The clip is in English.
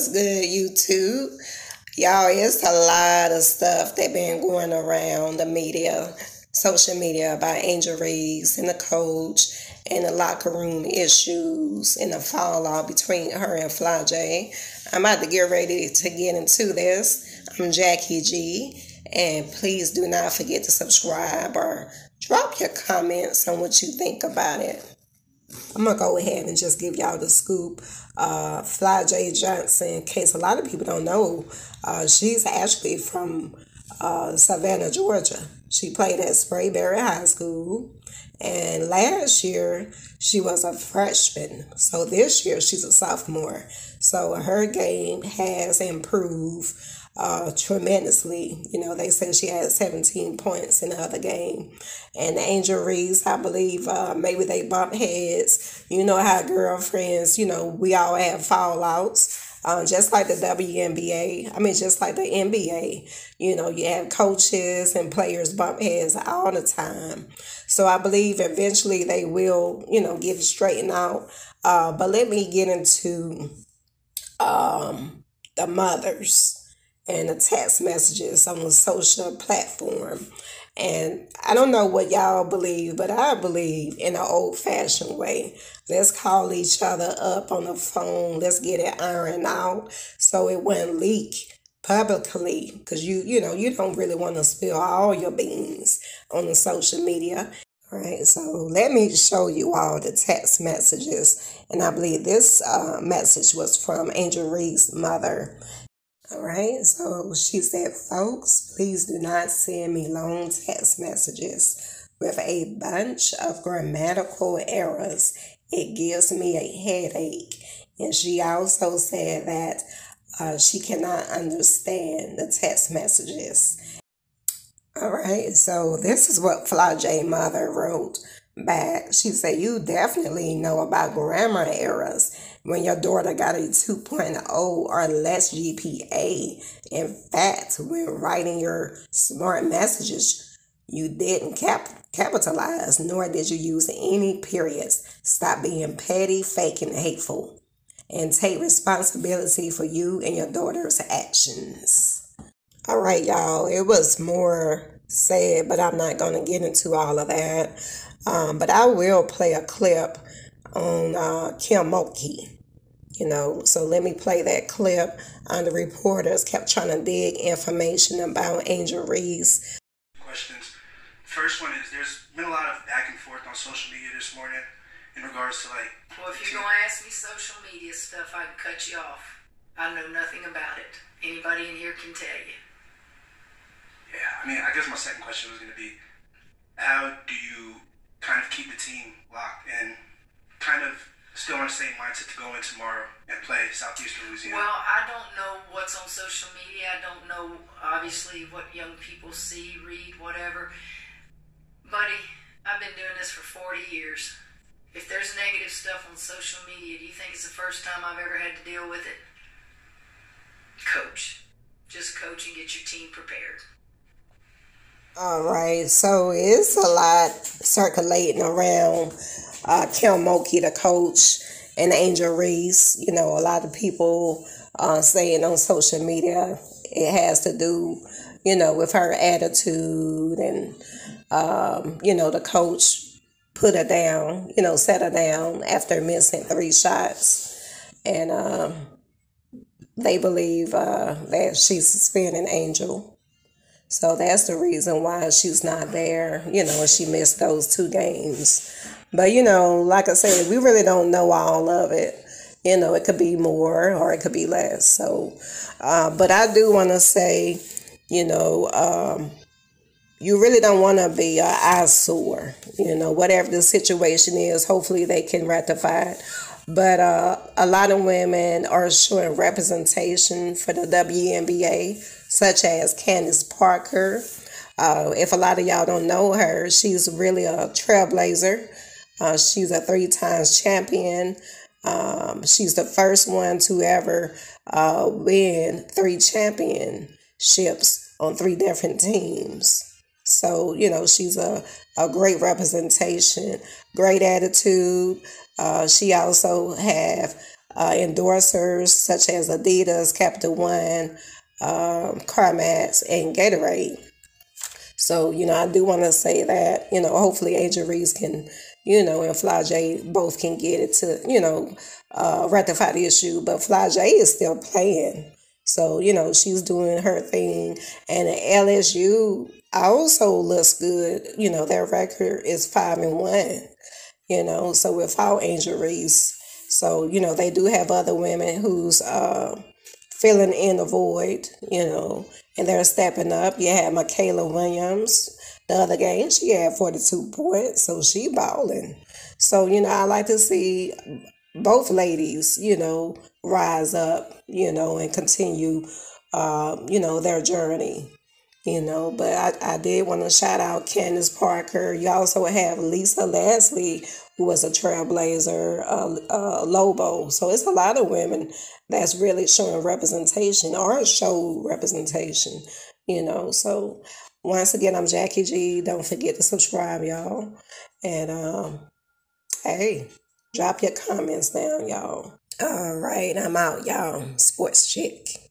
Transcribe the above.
What's good, YouTube? Y'all, it's a lot of stuff that been going around the media, social media about Angel Reese and the coach and the locker room issues and the fallout between her and Flau'Jae. I'm about to get ready to get into this. I'm Jackie G, and please do not forget to subscribe or drop your comments on what you think about it. I'm gonna go ahead and just give y'all the scoop. Uh, Flau'Jae Johnson, in case a lot of people don't know, uh, she's actually from uh, Savannah, Georgia. She played at Sprayberry High School, and last year she was a freshman. So this year she's a sophomore. So her game has improved uh, tremendously. You know, they said she had 17 points in the other game. And Angel Reese, I believe, uh, maybe they bump heads. You know how girlfriends, you know, we all have fallouts. Um, just like the WNBA, I mean, just like the NBA, you know, you have coaches and players bump heads all the time. So I believe eventually they will, you know, get it straightened out. Uh, but let me get into um, the mothers and the text messages on the social platform. And I don't know what y'all believe, but I believe in an old fashioned way. Let's call each other up on the phone. Let's get it ironed out so it won't leak publicly because you you know you don't really want to spill all your beans on the social media right so let me show you all the text messages and i believe this uh, message was from angel reese's mother all right, so she said, folks, please do not send me long text messages with a bunch of grammatical errors. It gives me a headache. And she also said that uh, she cannot understand the text messages. All right, so this is what Flau'Jae Mother wrote back. She said, You definitely know about grammar errors when your daughter got a 2.0 or less GPA. In fact, when writing your smart messages, you didn't cap- capitalize, nor did you use any periods. Stop being petty, fake, and hateful, and take responsibility for you and your daughter's actions. All right, y'all, it was more said, but I'm not going to get into all of that. Um, but I will play a clip on uh, Kim Mulkey. You know, so let me play that clip. Uh, the reporters kept trying to dig information about Angel Reese. Questions. First one is there's been a lot of back and forth on social media this morning in regards to like. Well, if you're gonna ask me social media stuff, I can cut you off. I know nothing about it. Anybody in here can tell you. Yeah, I mean, I guess my second question was gonna be, how do you kind of keep the team locked and kind of still on the same mindset to go in tomorrow and play Southeastern Louisiana? Well, I don't know what's on social media. I don't know, obviously, what young people see, read, whatever. Buddy, I've been doing this for 40 years. If there's negative stuff on social media, do you think it's the first time I've ever had to deal with it? Coach. Just coach and get your team prepared. All right, so it's a lot circulating around uh, Kim Mulkey, the coach, and Angel Reese. You know, a lot of people uh, saying on social media it has to do, you know, with her attitude and, um, you know, the coach put her down, you know, set her down after missing three shots. And um, they believe uh, that she's suspending Angel. So that's the reason why she's not there. You know, she missed those two games. But, you know, like I said, we really don't know all of it. You know, it could be more or it could be less. So, uh, but I do want to say, you know, um, you really don't want to be an eyesore. You know, whatever the situation is, hopefully they can rectify it. But uh, a lot of women are showing representation for the WNBA, such as Candace Parker. Uh, if a lot of y'all don't know her, she's really a trailblazer. Uh, she's a three times champion. Um, she's the first one to ever uh, win three championships on three different teams. So, you know, she's a, a great representation, great attitude. Uh, she also have uh, endorsers such as Adidas, Capital One, um, CarMax, and Gatorade. So, you know, I do want to say that, you know, hopefully Angel Reese can, you know, and Flau'jae both can get it to, you know, uh, rectify the issue. But Flau'jae is still playing. So, you know, she's doing her thing. And LSU also looks good. You know, their record is five and one, you know, so without Reese. So, you know, they do have other women who's uh, filling in the void, you know, and they're stepping up. You have Mikaylah Williams. The other game, she had 42 points, so she balling. So, you know, I like to see both ladies, you know, rise up, you know, and continue, um, you know, their journey, you know. But I, I did want to shout out Candace Parker. You also have Lisa Leslie, who was a trailblazer, uh, uh, Lobo. So it's a lot of women that's really showing representation or show representation, you know. So once again, I'm Jackie G. Don't forget to subscribe, y'all. And um, hey, drop your comments down, y'all. All right, I'm out, y'all. Sports chick.